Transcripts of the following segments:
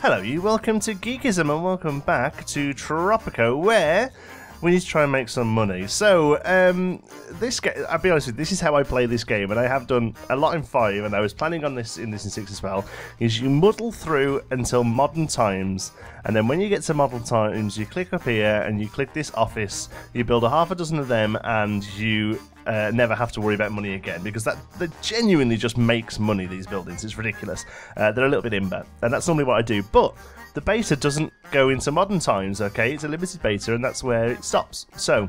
Hello, you. Welcome to Geekism and welcome back to Tropico, where we need to try and make some money. So, um, this game, I'll be honest with you, this is how I play this game, and I have done a lot in 5, and I was planning on this in this in 6 as well, is you muddle through until modern times, and then when you get to modern times, you click up here, and you click this office, you build a half a dozen of them, and you uh, never have to worry about money again because that, that genuinely just makes money. These buildings, it's ridiculous. Uh, they're a little bit imber, and that's normally what I do. But the beta doesn't go into modern times. Okay, it's a limited beta, and that's where it stops. So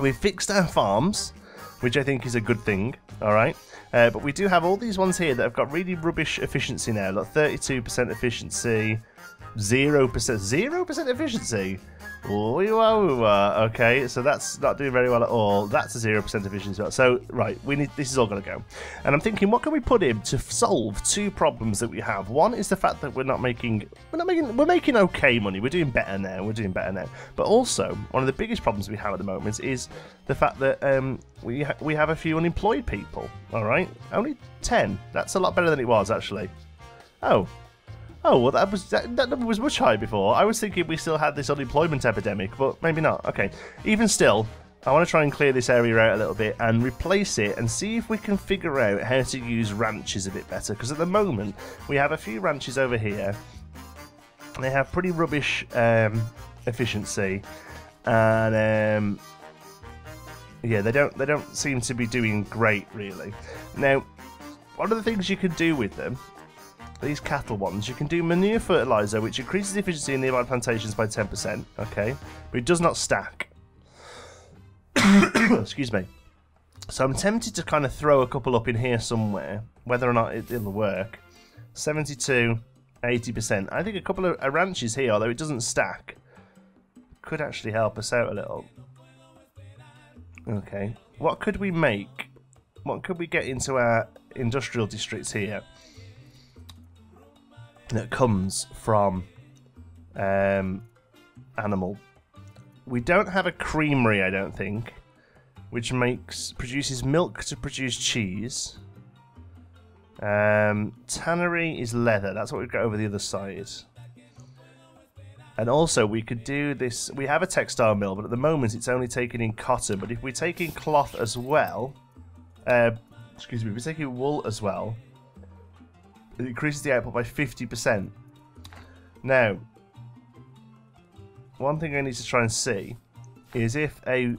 we've fixed our farms, which I think is a good thing. All right. Uh, but we do have all these ones here that have got really rubbish efficiency now. Like 32% efficiency, 0%, 0% efficiency. Okay, so that's not doing very well at all. That's a zero percent efficiency. So right, we need this is all going to go. And I'm thinking, what can we put in to solve two problems that we have? One is the fact that we're not making we're not making we're making okay money. We're doing better now. We're doing better now. But also, one of the biggest problems we have at the moment is the fact that um, we ha we have a few unemployed people. All right, only ten. That's a lot better than it was actually. Oh, Oh, well, that was that, that, number was much higher before. I was thinking we still had this unemployment epidemic, but maybe not. Okay. Even still, I want to try and clear this area out a little bit and replace it and see if we can figure out how to use ranches a bit better. Because at the moment, we have a few ranches over here. They have pretty rubbish um, efficiency, and um, yeah, they don't they don't seem to be doing great really. Now, one of the things you can do with them these cattle ones, you can do manure fertilizer, which increases efficiency in nearby plantations by 10%, okay? But it does not stack. Excuse me. So I'm tempted to kind of throw a couple up in here somewhere, whether or not it, will work. 72, 80%. I think a couple of ranches here, although it doesn't stack, could actually help us out a little. Okay. What could we make? What could we get into our industrial districts here? That comes from um, animal. We don't have a creamery, I don't think, which makes produces milk to produce cheese. Um, tannery is leather. That's what we've got over the other side. And also, we could do this. We have a textile mill, but at the moment it's only taking in cotton. But if we take in cloth as well, uh, excuse me, if we take in wool as well, it increases the output by 50%. Now, one thing I need to try and see is if a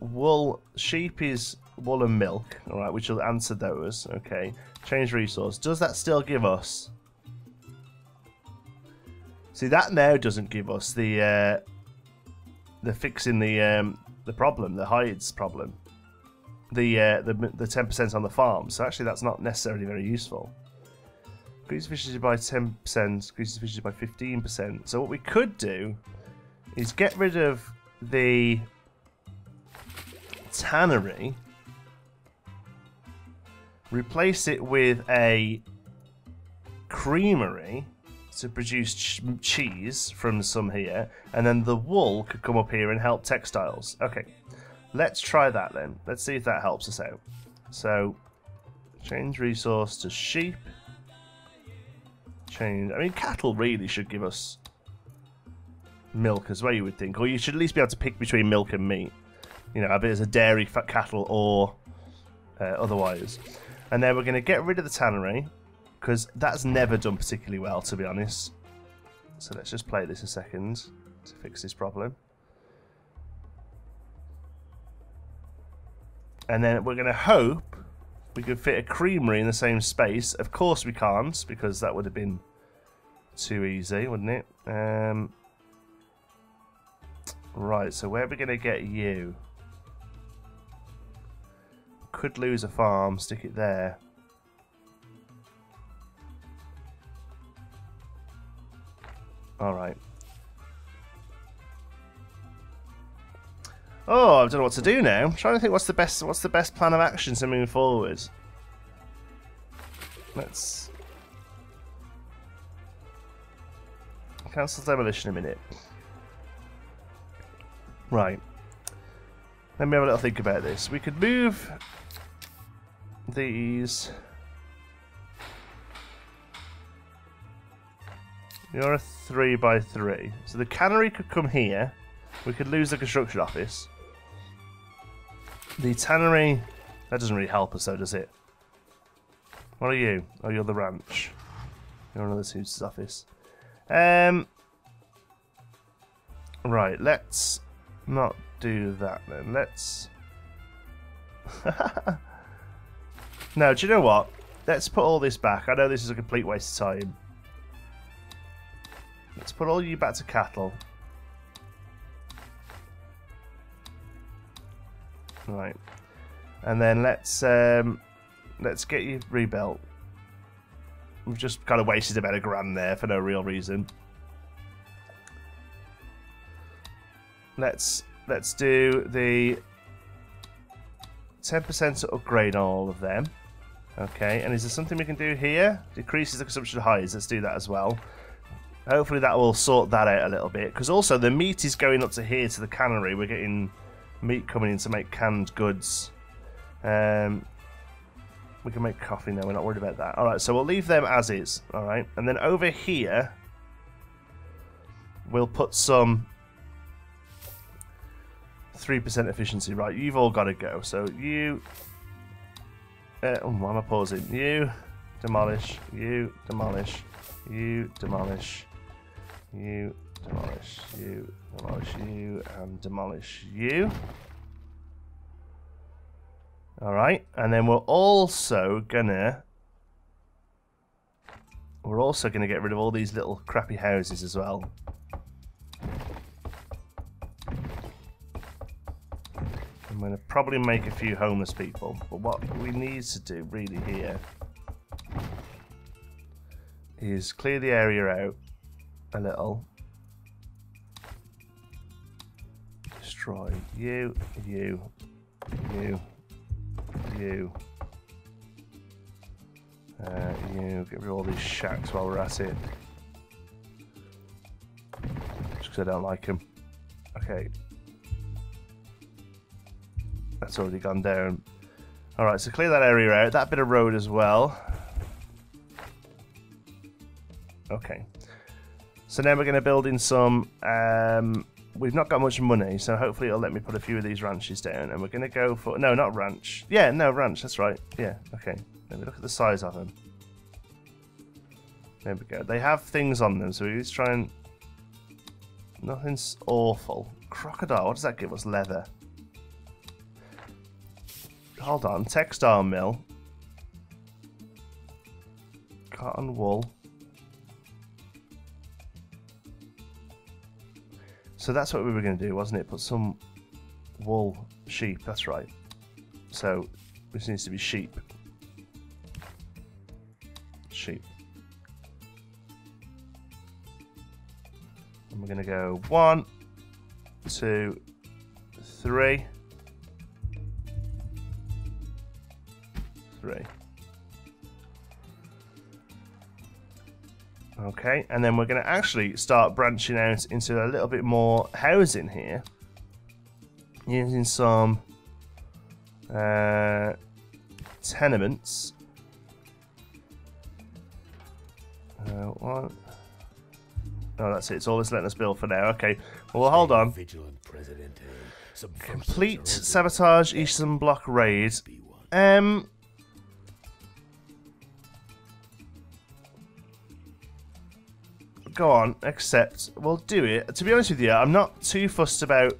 wool sheep is wool and milk, all right, which will answer those. Okay, change resource. Does that still give us? See, that now doesn't give us the uh, the fixing the um, the problem, the hides problem, the uh, the the ten percent on the farm. So actually, that's not necessarily very useful. Increase efficiency by 10%, increase efficiency by 15%. So what we could do is get rid of the tannery, replace it with a creamery to produce ch cheese from some here, and then the wool could come up here and help textiles. Okay, let's try that then. Let's see if that helps us out. So, change resource to sheep change. I mean, cattle really should give us milk as well, you would think. Or you should at least be able to pick between milk and meat. You know, a as a dairy for cattle or uh, otherwise. And then we're going to get rid of the tannery, because that's never done particularly well, to be honest. So let's just play this a second to fix this problem. And then we're going to hope we could fit a creamery in the same space. Of course we can't, because that would have been too easy, wouldn't it? Um, right, so where are we going to get you? Could lose a farm, stick it there. Alright. Oh, I don't know what to do now. I'm trying to think what's the best what's the best plan of action to move forward. Let's cancel demolition a minute. Right. Let me have a little think about this. We could move these You're a three by three. So the cannery could come here. We could lose the construction office. The tannery, that doesn't really help us though, does it? What are you? Oh, you're the ranch. You're another suitor's office. Um. Right, let's not do that then. Let's. no, do you know what? Let's put all this back. I know this is a complete waste of time. Let's put all you back to cattle. Right. And then let's um, let's get you rebuilt. We've just kind of wasted about a grand there for no real reason. Let's let's do the 10% to upgrade on all of them. Okay, and is there something we can do here? Decreases the consumption of hides. Let's do that as well. Hopefully that will sort that out a little bit. Because also the meat is going up to here to the cannery. We're getting meat coming in to make canned goods. Um, we can make coffee now. We're not worried about that. All right, so we'll leave them as is. All right, and then over here we'll put some 3% efficiency. Right, you've all got to go. So you... Uh, oh, why am I pausing? You demolish, you demolish, you demolish, you demolish, you demolish, you, and demolish you. Alright, and then we're also gonna... We're also gonna get rid of all these little crappy houses as well. I'm to probably make a few homeless people. But what we need to do really here is clear the area out a little. Destroy you, you, you, you. Uh, you get rid of all these shacks while we're at it. Just because I don't like them. Okay, that's already gone down. Alright, so clear that area out. That bit of road as well. Okay. So now we're going to build in some... Um, we've not got much money, so hopefully it'll let me put a few of these ranches down. And we're going to go for... No, not ranch. Yeah, no, ranch. That's right. Yeah, okay. Let me look at the size of them. There we go. They have things on them, so we just try and... Nothing's awful. Crocodile, what does that give us? Leather hold on. Textile mill. Cotton wool. So that's what we were going to do, wasn't it? Put some wool sheep. That's right. So this needs to be sheep. Sheep. And we're going to go one, two, three. three. Okay, and then we're going to actually start branching out into a little bit more housing here. Using some uh, tenements. Uh, what? Oh, that's it. It's all it's letting us build for now. Okay, well, hold on. Complete sabotage Eastern Bloc raid. Um, go on, accept. We'll do it. To be honest with you, I'm not too fussed about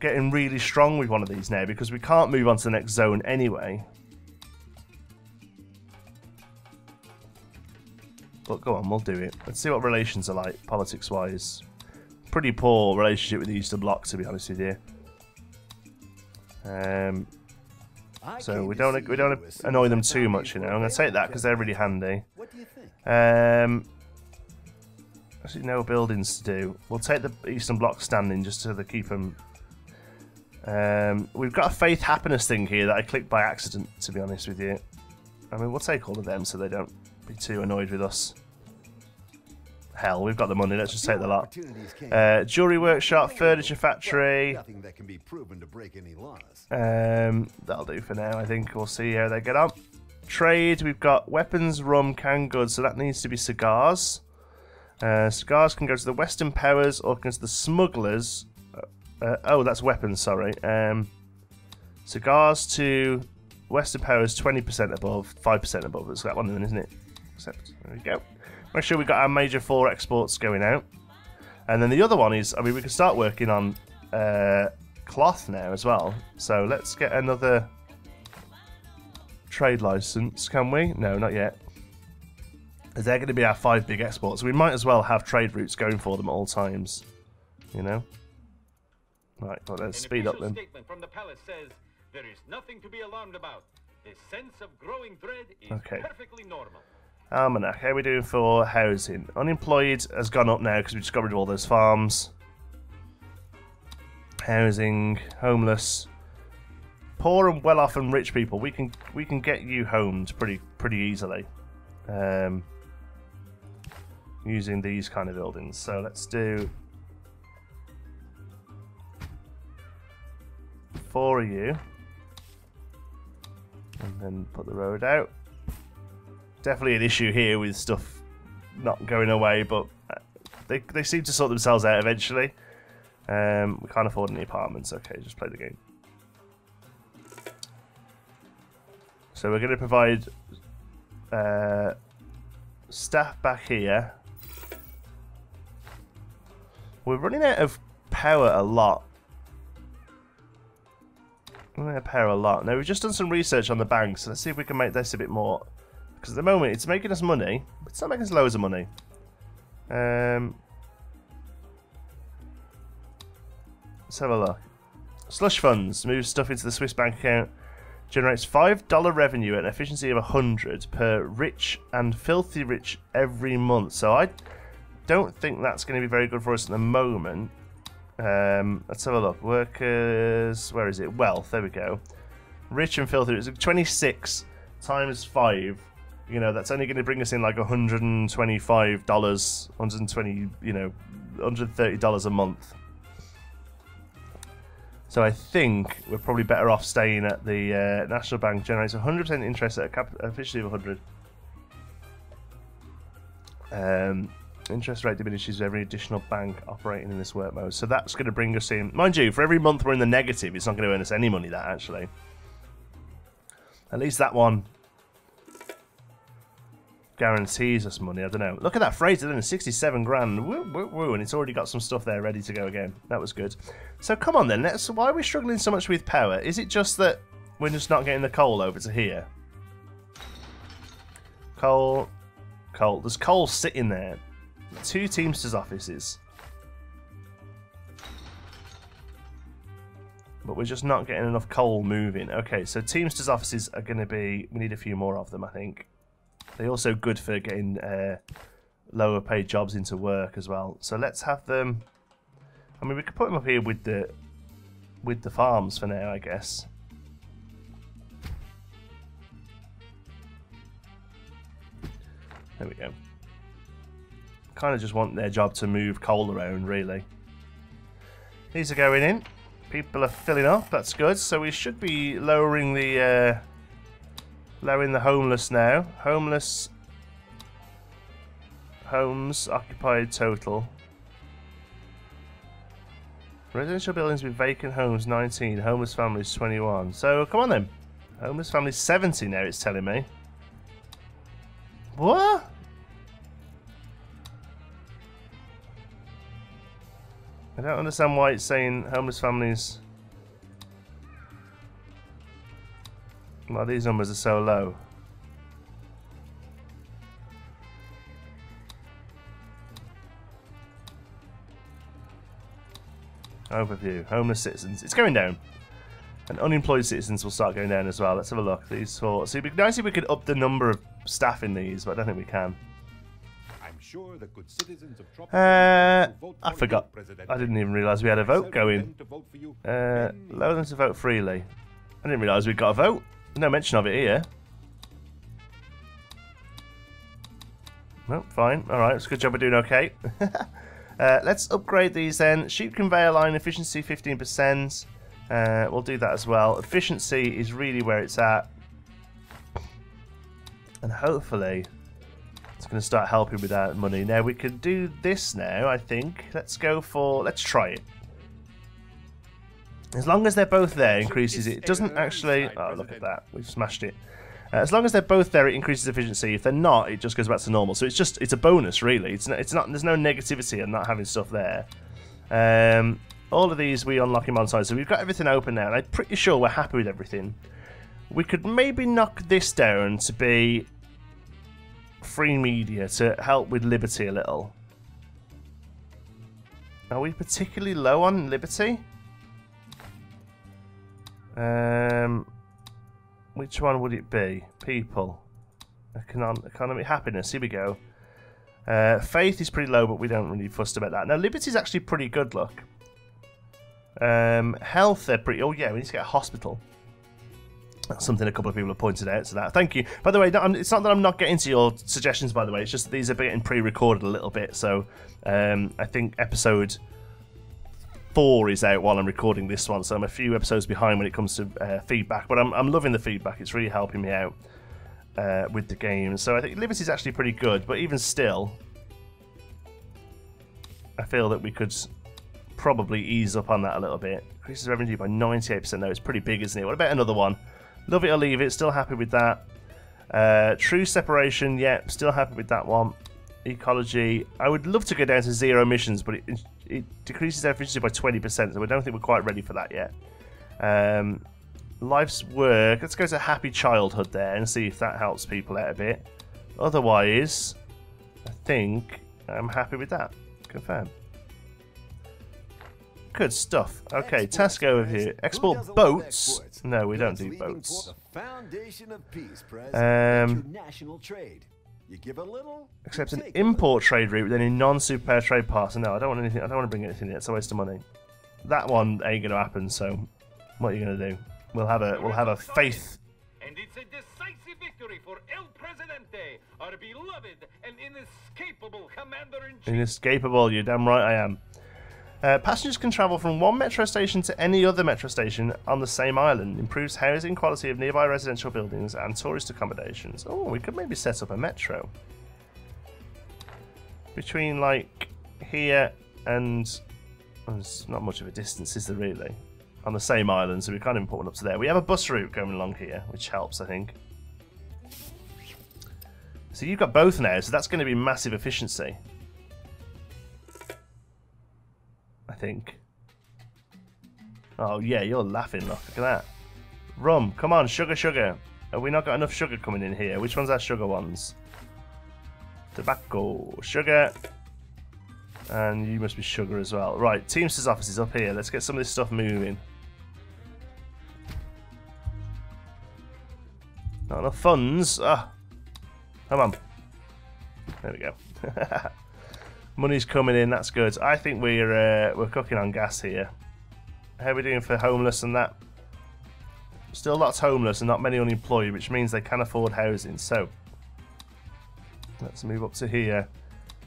getting really strong with one of these now because we can't move on to the next zone anyway. But go on, we'll do it. Let's see what relations are like, politics-wise. Pretty poor relationship with the Eastern Bloc, to be honest with you. Um, so we don't we don't annoy them too much, you know. I'm going to take that because they're really handy. Um, Actually, no buildings to do. We'll take the Eastern Bloc standing just to keep them. Um, we've got a faith happiness thing here that I clicked by accident, to be honest with you. I mean, we'll take all of them so they don't be too annoyed with us. Hell, we've got the money. Let's just take the lot. Uh, jewelry workshop, furniture factory. Nothing that can be proven to break any laws. Um, that'll do for now. I think we'll see how they get on. Trade. We've got weapons, rum, canned goods. So that needs to be cigars. Uh, cigars can go to the Western Powers or can go to the smugglers. Uh, uh, oh, that's weapons, sorry. Um, cigars to Western Powers 20% above, 5% above. It's that one then, isn't it? Except, there we go. Make sure we got our major four exports going out. And then the other one is, I mean, we can start working on uh, cloth now as well. So let's get another trade license, can we? No, not yet. They're going to be our five big exports. We might as well have trade routes going for them at all times. You know? Right, well, let's An speed up then. statement from the palace says there is nothing to be alarmed about. The sense of growing dread is Okay. perfectly normal. Almanac, how are we doing for housing? Unemployed has gone up now because we just got rid of all those farms. Housing, homeless, poor and well off and rich people. We can we can get you homed pretty pretty easily, um, using these kind of buildings. So let's do four of you, and then put the road out definitely an issue here with stuff not going away, but uh, they, they seem to sort themselves out eventually. Um, we can't afford any apartments. Okay, just play the game. So we're going to provide uh, staff back here. We're running out of power a lot. Running out of power a lot. Now we've just done some research on the banks. Let's see if we can make this a bit more because at the moment it's making us money, but it's not making us loads of money. Um, let's have a look. Slush funds moves stuff into the Swiss bank account. Generates five dollar revenue at an efficiency of hundred per rich and filthy rich every month. So I don't think that's going to be very good for us at the moment. Um, let's have a look. Workers, where is it? Wealth. There we go. Rich and filthy. It's 26 times five you know that's only going to bring us in like 125 dollars 120 you know 130 dollars a month so I think we're probably better off staying at the uh, National Bank generates 100% interest at a cap- efficiency of 100 um, interest rate diminishes every additional bank operating in this work mode so that's going to bring us in mind you for every month we're in the negative it's not going to earn us any money that actually at least that one guarantees us money. I don't know. Look at that Fraser then, 67 grand. Woo, woo, woo, and it's already got some stuff there ready to go again. That was good. So come on then. Let's, why are we struggling so much with power? Is it just that we're just not getting the coal over to here? Coal, coal. There's coal sitting there. Two Teamsters offices. But we're just not getting enough coal moving. Okay, so Teamsters offices are going to be... We need a few more of them, I think. They're also good for getting uh, lower paid jobs into work as well. So let's have them. I mean, we could put them up here with the with the farms for now, I guess. There we go. Kind of just want their job to move coal around, really. These are going in. People are filling up. That's good. So we should be lowering the. Uh, Lowering the homeless now. Homeless homes occupied total. Residential buildings with vacant homes 19, homeless families 21. So come on then. Homeless families 70 now it's telling me. What? I don't understand why it's saying homeless families Well, these numbers are so low. Overview. Homeless citizens. It's going down. And unemployed citizens will start going down as well. Let's have a look. These four. See, it'd be nice if we could up the number of staff in these, but I don't think we can. I'm sure the good citizens of Uh, I forgot. I didn't even realise we had a vote going. intend to vote you Uh, allow them to vote freely. I didn't realise we'd got a vote. No mention of it here. No, fine. Alright, it's a good job we're doing okay. uh, let's upgrade these then. Sheep conveyor line efficiency 15%. Uh, we'll do that as well. Efficiency is really where it's at. And hopefully, going to start helping with that money. Now we can do this now, I think. Let's go for... Let's try it. As long as they're both there, increases it. It doesn't actually... Oh, look at that. We've smashed it. Uh, as long as they're both there, it increases efficiency. If they're not, it just goes back to normal. So it's just... It's a bonus, really. It's not... It's not there's no negativity in not having stuff there. Um, all of these we unlock him on side. So we've got everything open now. And I'm pretty sure we're happy with everything. We could maybe knock this down to be free media to help with Liberty a little. Are we particularly low on Liberty? Um, which one would it be? People. Econom economy. Happiness. Here we go. Uh, faith is pretty low, but we don't really fuss about that. Now, Liberty's actually pretty good, look. Um, health, they're pretty... Oh, yeah, we need to get a hospital. Something a couple of people have pointed out to that. Thank you. By the way, it's not that I'm not getting to your suggestions, by the way. It's just these are getting pre-recorded a little bit. So um, I think episode four is out while I'm recording this one. So I'm a few episodes behind when it comes to uh, feedback. But I'm, I'm loving the feedback. It's really helping me out uh, with the game. So I think Liberty's actually pretty good. But even still, I feel that we could probably ease up on that a little bit. Increases revenue by 98%. though. it's pretty big, isn't it? What about another one? Love it or leave it. Still happy with that. Uh, true separation. Yep. Yeah, still happy with that one. Ecology. I would love to go down to zero emissions, but it, it decreases efficiency by 20%, so I don't think we're quite ready for that yet. Um, life's work. Let's go to happy childhood there and see if that helps people out a bit. Otherwise, I think I'm happy with that. Confirm. Good stuff. Okay, task overview. Export boats. No, we don't do boats. The foundation of peace, Um, national trade. You give a little. Accept an import trade route, then in non-super trade parts. No, I don't want anything. I don't want to bring anything in. It's a waste of money. That one ain't gonna happen. So, what are you gonna do? We'll have a we'll have a faith. And it's a decisive victory for El Presidente, our beloved and inescapable commander-in-chief. Inescapable. You're damn right I am. Uh, passengers can travel from one metro station to any other metro station on the same island. Improves housing quality of nearby residential buildings and tourist accommodations. Oh, we could maybe set up a metro. Between, like, here and... Well, there's not much of a distance, is there really? On the same island, so we can't even put one up to there. We have a bus route going along here, which helps, I think. So you've got both now, so that's going to be massive efficiency. I think. Oh, yeah, you're laughing. Look, look at that. Rum, come on, sugar, sugar. Have we not got enough sugar coming in here? Which one's our sugar ones? Tobacco, sugar. And you must be sugar as well. Right, Teamsters office is up here. Let's get some of this stuff moving. Not enough funds. Ah, come on. There we go. Money's coming in, that's good. I think we're uh, we're cooking on gas here. How are we doing for homeless and that? Still lots homeless and not many unemployed, which means they can afford housing. So, let's move up to here.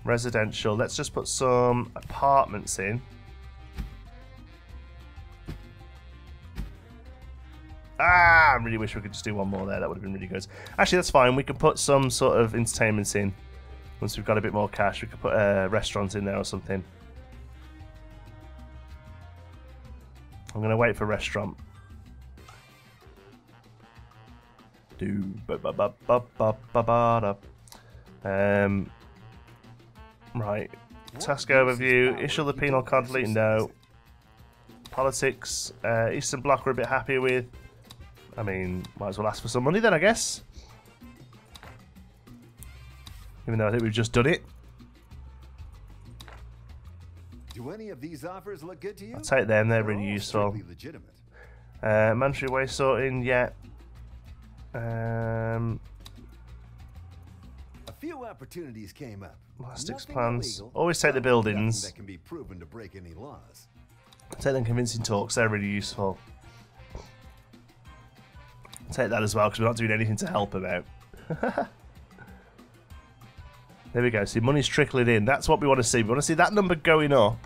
Residential. Let's just put some apartments in. Ah, I really wish we could just do one more there. That would have been really good. Actually, that's fine. We can put some sort of entertainments in. Once we've got a bit more cash, we could put a restaurant in there or something. I'm going to wait for restaurant. Do ba ba ba ba ba ba ba Um. Right. Task overview. Issue the penal card delete. No. Politics. Uh, Eastern Bloc we're a bit happier with. I mean, might as well ask for some money then, I guess. Even though I think we've just done it. Do any of these offers look good to you? I'll take them, they're really useful. legitimate. Uh, mandatory waste sorting, yeah. Um, A few opportunities came up. Plastics Nothing plants. illegal, Always take the buildings. That can be proven to break any laws. take them convincing talks, they're really useful. Take that as well, because we're not doing anything to help him out. there we go, see, money's trickling in. That's what we want to see. We want to see that number going up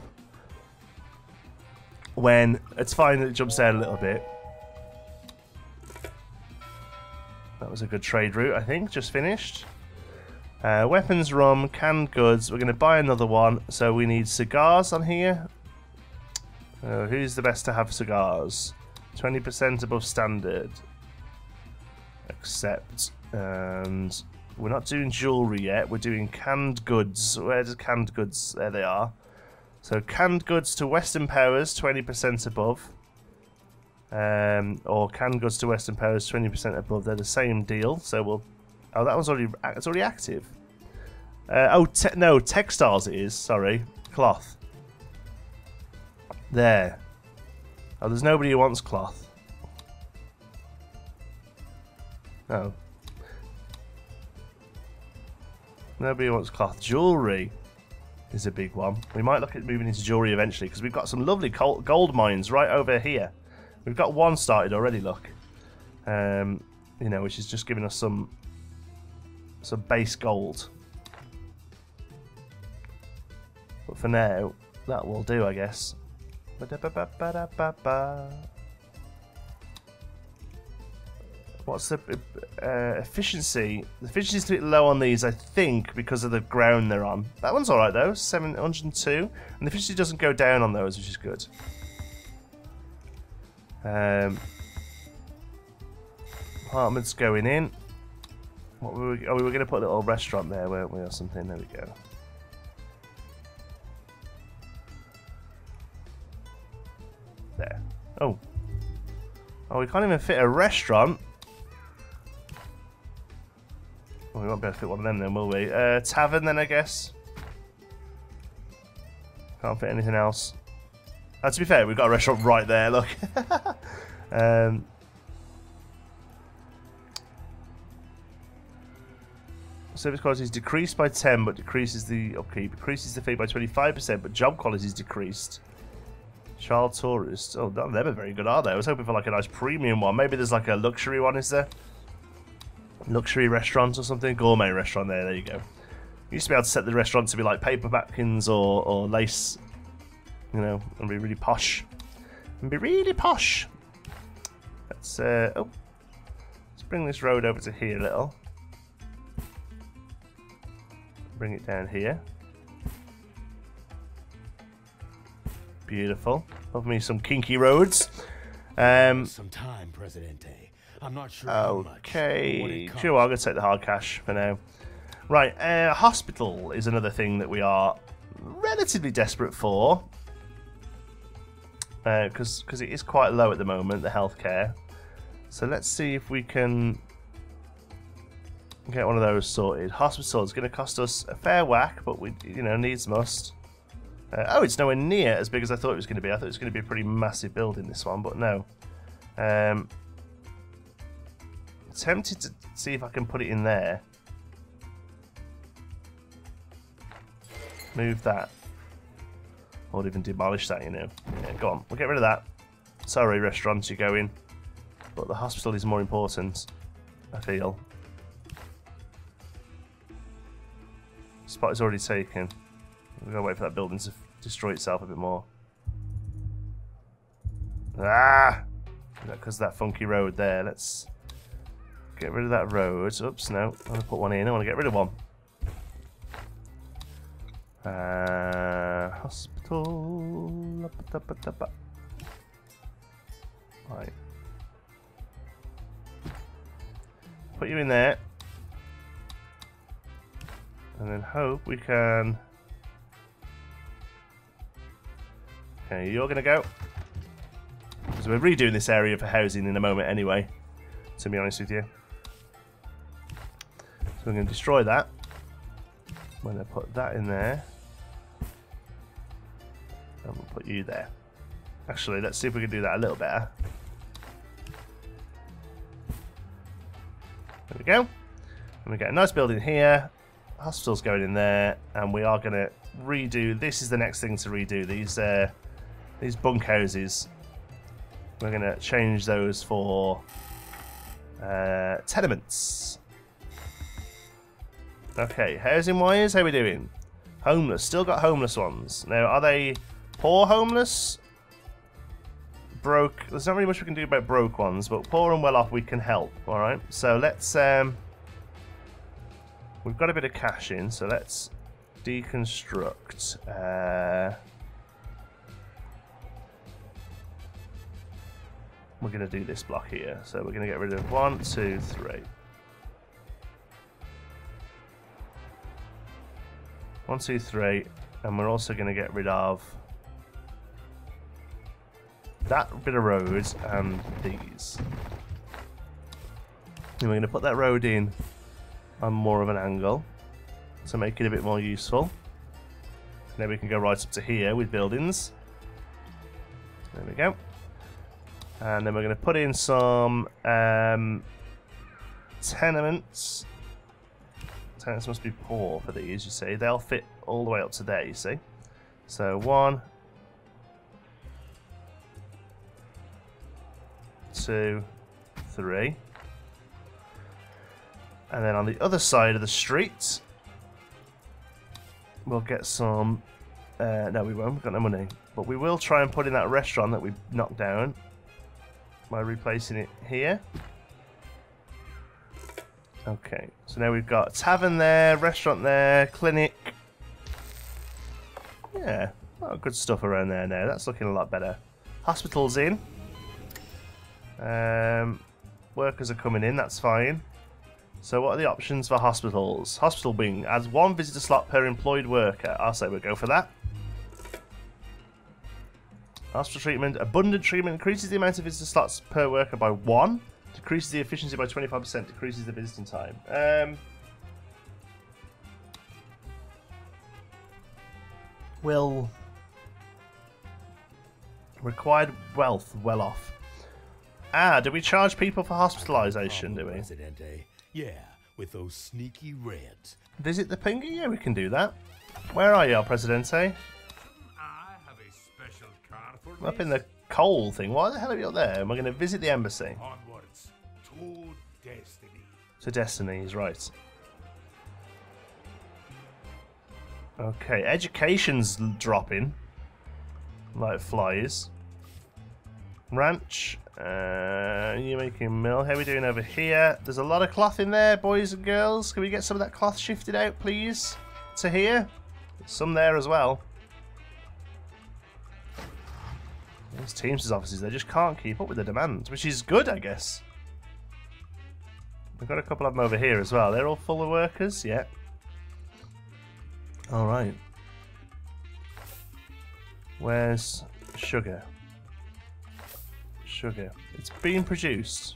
when it's fine that it jumps down a little bit. That was a good trade route, I think, just finished. Uh, weapons, rum, canned goods. We're going to buy another one. So we need cigars on here. Uh, who's the best to have cigars? 20% above standard. Accept. And we're not doing jewellery yet. We're doing canned goods. Where does canned goods? There they are. So canned goods to Western Powers, 20% above. Um, or canned goods to Western Powers, 20% above. They're the same deal. So we'll... Oh, that one's already, it's already active. Uh, oh, te no, textiles it is. Sorry. Cloth. There. Oh, there's nobody who wants cloth. No. Nobody wants cloth. Jewellery is a big one. We might look at moving into jewellery eventually because we've got some lovely gold mines right over here. We've got one started already, look. Um, you know, which is just giving us some some base gold. But for now, that will do, I guess. What's the uh, efficiency? The efficiency is a bit low on these, I think, because of the ground they're on. That one's alright though, 702. And the efficiency doesn't go down on those, which is good. Um, apartments going in. What were we, oh, we were going to put a little restaurant there, weren't we, or something? There we go. There. Oh. Oh, we can't even fit a restaurant. Well, we won't be able to fit one of them then, will we? Uh, tavern then, I guess. Can't fit anything else. Uh, to be fair, we've got a restaurant right there, look. um, service quality is decreased by 10, but decreases the... Okay, decreases the fee by 25%, but job quality is decreased. Child tourists. Oh, are very good, are they? I was hoping for like a nice premium one. Maybe there's like a luxury one, is there? Luxury restaurant or something. Gourmet restaurant there, there you go. You used to be able to set the restaurant to be like paper napkins or, or lace, you know, and be really posh. And be really posh. Let's, uh, oh, let's bring this road over to here a little. Bring it down here. Beautiful. Love me some kinky roads. Um, some time, Presidente. I'm not sure Okay. Sure, I'm going to take the hard cash for now. Right, uh, hospital is another thing that we are relatively desperate for. Because uh, it is quite low at the moment, the healthcare. So let's see if we can get one of those sorted. Hospital is going to cost us a fair whack, but we, you know, needs must. Uh, oh, it's nowhere near as big as I thought it was going to be. I thought it was going to be a pretty massive building, this one, but no. Um, tempted to see if I can put it in there. Move that. Or even demolish that, you know. Yeah, go on. We'll get rid of that. Sorry, restaurants, you're going. But the hospital is more important, I feel. Spot is already taken. We're going to wait for that building to destroy itself a bit more. Ah! Because that funky road there. Let's Get rid of that road. Oops, no. I want to put one in. I want to get rid of one. Uh, hospital. Right. Put you in there. And then hope we can... Okay, you're going to go. Because we're redoing this area for housing in a moment anyway, to be honest with you. So we're going to destroy that. I'm going to put that in there. And we'll put you there. Actually, let's see if we can do that a little better. There we go. And we get a nice building here. Hospital's going in there. And we are going to redo... This is the next thing to redo. These, uh, these bunkhouses. We're going to change those for uh, tenements. Okay, housing wise, how are we doing? Homeless, still got homeless ones. Now, are they poor homeless? Broke, there's not really much we can do about broke ones, but poor and well off we can help, alright? So let's, um, we've got a bit of cash in, so let's deconstruct. Uh, we're going to do this block here. So we're going to get rid of one, two, three. One, two, three. And we're also going to get rid of that bit of road and these. And we're going to put that road in on more of an angle to make it a bit more useful. then we can go right up to here with buildings. There we go. And then we're going to put in some um, tenements. Tenements must be poor for these, you see. They'll fit all the way up to there, you see. So one, two, three. And then on the other side of the street, we'll get some... Uh, no, we won't. We've got no money. But we will try and put in that restaurant that we knocked down by replacing it here. Okay, so now we've got tavern there, restaurant there, clinic. Yeah, a lot of good stuff around there now. That's looking a lot better. Hospital's in. Um, workers are coming in, that's fine. So what are the options for hospitals? Hospital wing adds one visitor slot per employed worker. I'll say we'll go for that. Hospital treatment. Abundant treatment increases the amount of visitor slots per worker by one. Decreases the efficiency by 25%. Decreases the visiting time. Um, will required wealth well off. Ah, do we charge people for hospitalisation, do we? Presidente. Yeah, with those sneaky reds. Visit the Pingy? Yeah, we can do that. Where are you, Presidente? I have a special car for Up in the coal thing. Why the hell are you up there? Am I going to visit the embassy? Destiny. To Destiny's, right. Okay, education's dropping. Like flies. Ranch. Uh, you making mill. How are we doing over here? There's a lot of cloth in there, boys and girls. Can we get some of that cloth shifted out, please? To here? Some there as well. These Teamsters offices, they just can't keep up with the demands, which is good, I guess. We've got a couple of them over here as well. They're all full of workers, yeah. Alright. Where's sugar? Sugar. It's being produced.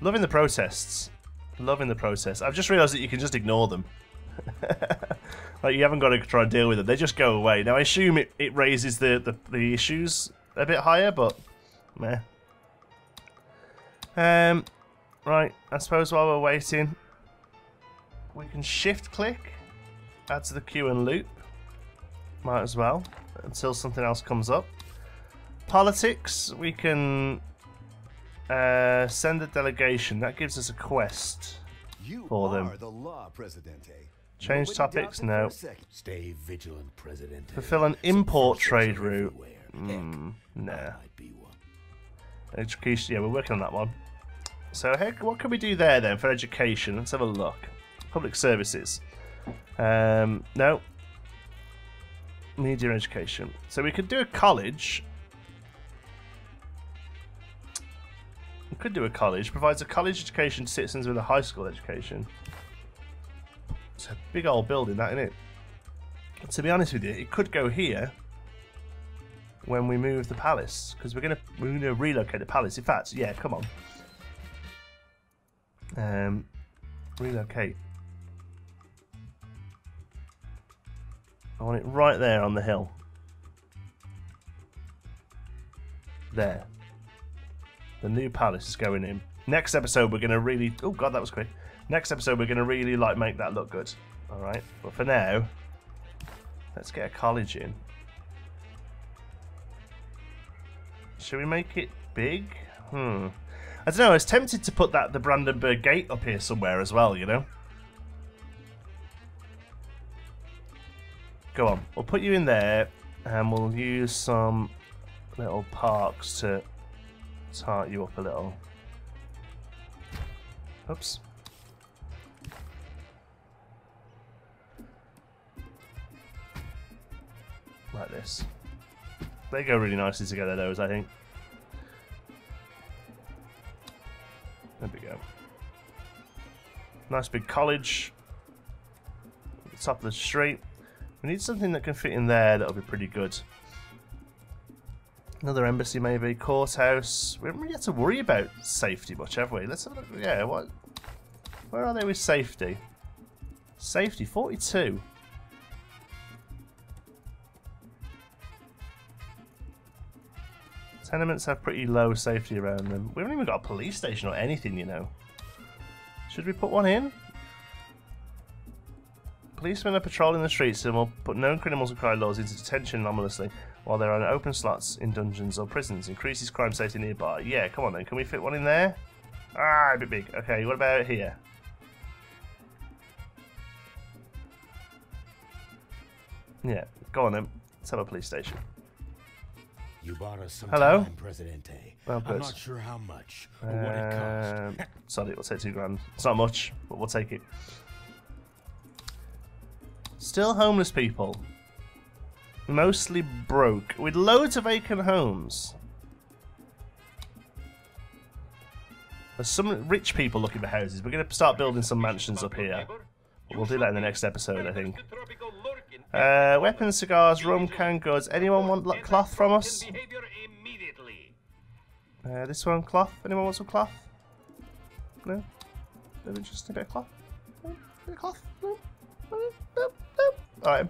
Loving the protests. Loving the process. I've just realised that you can just ignore them. like you haven't got to try and deal with them. They just go away. Now I assume it, it raises the, the, the issues a bit higher, but meh. Um right, I suppose while we're waiting we can shift click, add to the queue and loop. Might as well, until something else comes up. Politics, we can uh, send a delegation. That gives us a quest. You For are them. the law, Presidente. Change Nobody topics? doubts it for No. Stay vigilant, Presidente. Fulfill an Some import forces trade route. everywhere. Hmm, nah. Heck, I might be one. Education, yeah, we're working on that one. So, what can we do there then for education? Let's have a look. Public services. Um, no. Media education. So we could do a college. We could do a college. Provides a college education to citizens with a high school education. It's a big old building, that, isn't it? To be honest with you, it could go here when we move the palace because we're we're gonna relocate the palace. In fact, yeah, come on. Um, relocate. I want it right there on the hill. There. The new palace is going in. Next episode, we're gonna really. Oh god, that was quick. Next episode, we're gonna really like make that look good. All right, but for now, let's get a college in. Should we make it big? Hmm. I don't know, I was tempted to put that the Brandenburg Gate up here somewhere as well, you know? Go on, we'll put you in there, and we'll use some little parks to tart you up a little. Oops. Like this. They go really nicely together, those, I think. There we go. Nice big college. Top of the street. We need something that can fit in there that'll be pretty good. Another embassy, maybe. Courthouse. We haven't really had to worry about safety much, have we? Let's have a look. Yeah, what? Where are they with safety? Safety, 42. Tenements have pretty low safety around them. We haven't even got a police station or anything, you know. Should we put one in? Policemen are patrolling the streets and will put known criminals and crime laws into detention anonymously while there are open slots in dungeons or prisons. Increases crime safety nearby. Yeah, come on then. Can we fit one in there? Ah, a bit big. Okay, what about here? Yeah, go on then. Let's have a police station. You bought us some Hello? time, Presidente. Well, I'm not sure how much or what it cost. Um, sorry, we'll take two grand. It's not much, but we'll take it. Still homeless people. Mostly broke, with loads of vacant homes. There's some rich people looking for houses. We're going to start building some mansions up here. We'll do that in the next episode, I think. Uh, weapons, cigars, rum, canned goods. Anyone want cloth from us? Uh, this one, cloth. Anyone want some cloth? No? No interest in a bit of cloth? No? Bit of cloth? No? No? No? No? Alright,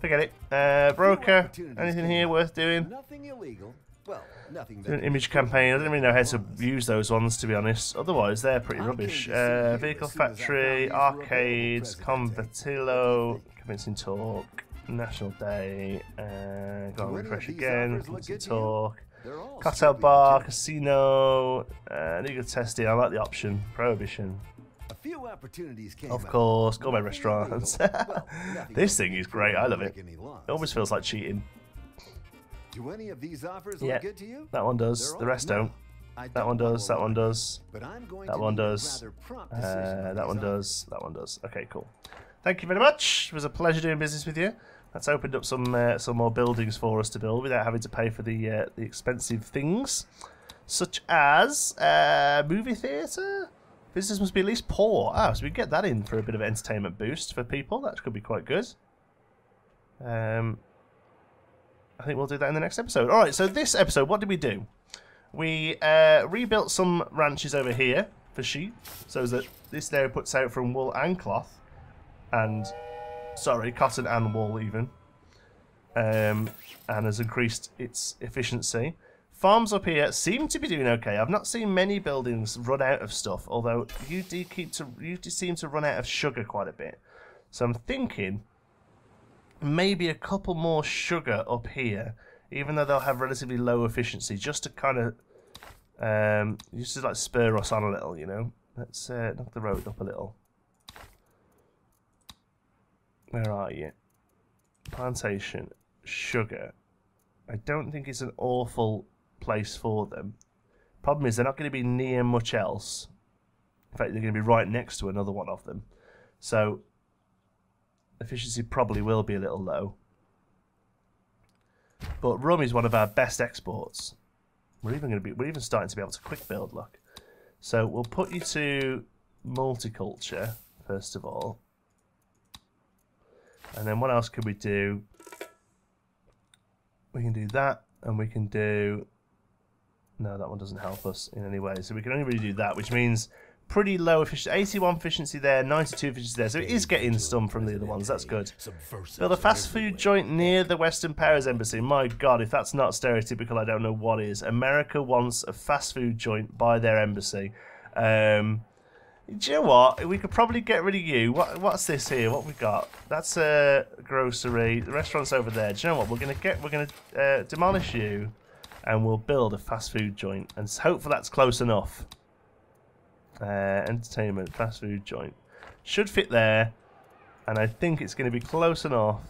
forget it. Uh, broker, anything here worth doing? Nothing illegal. Well, nothing an image campaign. I don't really know how to use those ones, to be honest. Otherwise, they're pretty rubbish. came to see Uh, vehicle as soon as I found factory, these were available, arcades. Convertillo, convincing talk, National Day. Uh, go Do refresh again. Convincing good to you? talk. They're all Cocktail strictly bar, legitimate. casino, uh, legal testing. I like the option. Prohibition. A few opportunities came Of course, gourmet restaurants. Well, this thing is great. I love it. It almost feels like cheating. Do any of these offers Yeah, look good to you? that one does. The rest don't. That one does. That one does. But I'm going That to one does. rather prompt decision Uh, that one does. That one does. Okay, cool. Thank you very much. It was a pleasure doing business with you. That's opened up some uh, some more buildings for us to build without having to pay for the uh, the expensive things, such as uh, movie theatre. Business must be at least poor. Ah, so we get that in for a bit of entertainment boost for people. That could be quite good. Um, I think we'll do that in the next episode. All right. So this episode, what did we do? We uh, rebuilt some ranches over here for sheep, so that this there puts out from wool and cloth, and sorry, cotton and wool even, um, and has increased its efficiency. Farms up here seem to be doing okay. I've not seen many buildings run out of stuff, although you do keep to you do seem to run out of sugar quite a bit. So I'm thinking maybe a couple more sugar up here, even though they'll have relatively low efficiency, just to kind of um, just to like spur us on a little, you know. Let's uh, knock the road up a little. Where are you? Plantation, sugar. I don't think it's an awful place for them. Problem is, they're not going to be near much else. In fact, they're going to be right next to another one of them. So, efficiency probably will be a little low. But rum is one of our best exports. We're even going to be we're even starting to be able to quick build look. So we'll put you to multiculture first of all. And then what else could we do? We can do that and we can do no, that one doesn't help us in any way. So we can only really do that, which means pretty low efficiency 81 efficiency there, 92 efficiency there. So it is getting some from the other ones. That's good. Build a fast food joint near the Western Powers Embassy. My God, if that's not stereotypical, I don't know what is. America wants a fast food joint by their embassy. Um, do you know what? We could probably get rid of you. What, what's this here? What we got? That's a grocery. The restaurant's over there. Do you know what? We're gonna get. We're gonna uh, demolish you, and we'll build a fast food joint. And hopefully that's close enough. Uh, entertainment, fast food joint. Should fit there. And I think it's going to be close enough.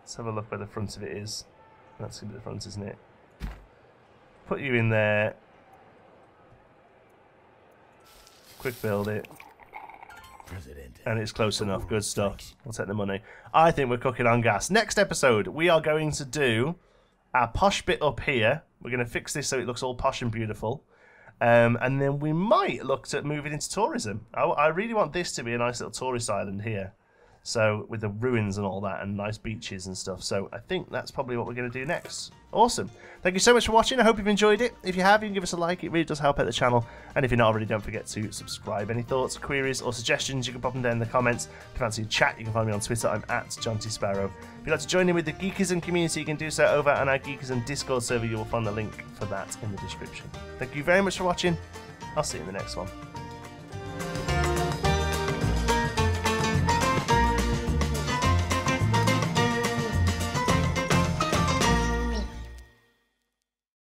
Let's have a look where the front of it is. That's going to be the front, isn't it? Put you in there. Quick build it. President. and it's close enough. Good stuff. We'll take the money. I think we're cooking on gas. Next episode, we are going to do our posh bit up here. We're going to fix this so it looks all posh and beautiful. Um, and then we might look at moving into tourism. I, I really want this to be a nice little tourist island here. So with the ruins and all that and nice beaches and stuff. So I think that's probably what we're going to do next. Awesome. Thank you so much for watching. I hope you've enjoyed it. If you have, you can give us a like. It really does help out the channel. And if you're not already, don't forget to subscribe. Any thoughts, queries, or suggestions, you can pop them down in the comments. If you fancy a chat, you can find me on Twitter. I'm at John T. Sparrow. If you'd like to join in with the Geekism community, you can do so over on our Geekism Discord server. You will find the link for that in the description. Thank you very much for watching. I'll see you in the next one.